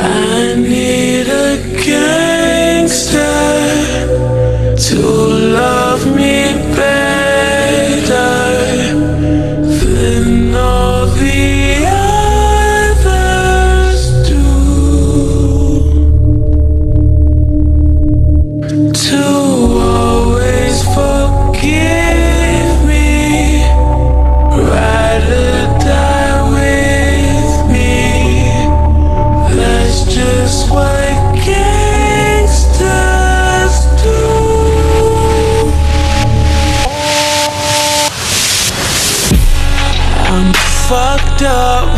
I need a gangster to love fucked up.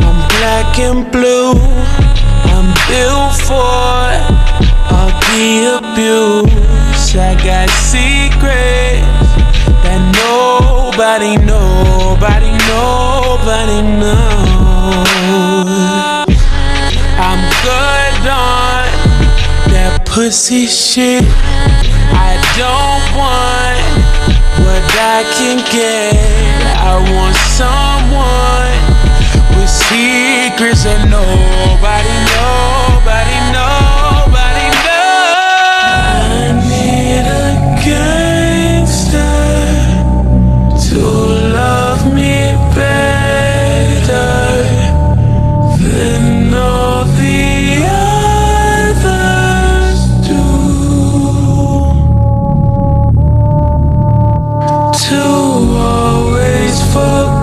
I'm black and blue. I'm built for all the abuse. I got secrets that nobody, nobody, nobody knows. I'm good on that pussy shit. I don't want what I can get. I want someone secrets nobody, nobody, nobody knows. I need a gangster to love me better than all the others do. To always forgive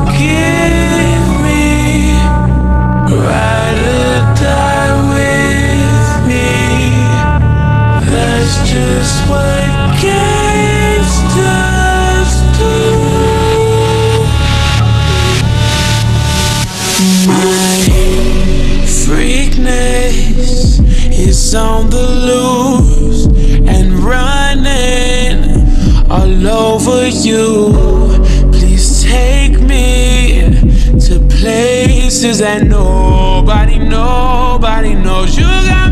on the loose and running all over you. Please take me to places that nobody, nobody knows. You got